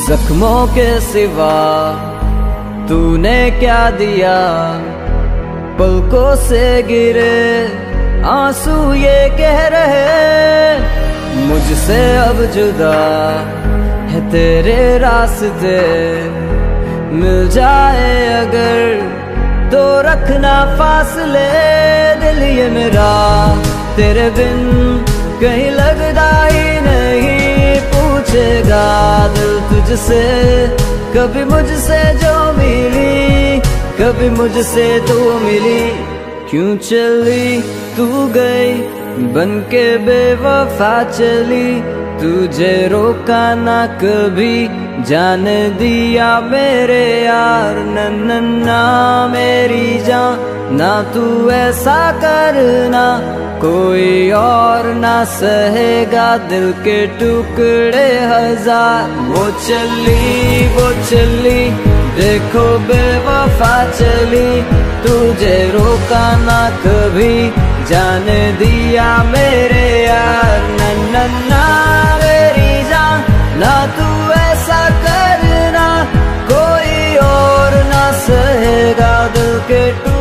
जख्मों के सिवा तूने क्या दिया? पलकों से गिरे आँसू ये कह रहे, मुझसे अब जुदा है तेरे रास्ते। मिल जाए अगर तो रखना फासले, दिल ये मेरा। तेरे बिन कहीं नहीं पूछेगा दिल तुझसे। कभी मुझसे जो मिली, कभी मुझसे तू मिली। क्यों चली तू गई बन के बेवफा चली। तुझे रोका ना कभी, जान दिया मेरे यार। नन्ना मेरी जान, ना तू ऐसा करना। कोई और ना सहेगा दिल के टुकड़े हज़ार। वो चली वो चली, देखो बेवफा चली। तुझे रोका ना कभी, जाने दिया मेरे यार। नन्ना मेरी जान, ना तू ऐसा करना। कोई और ना सहेगा दिल के टुकड़े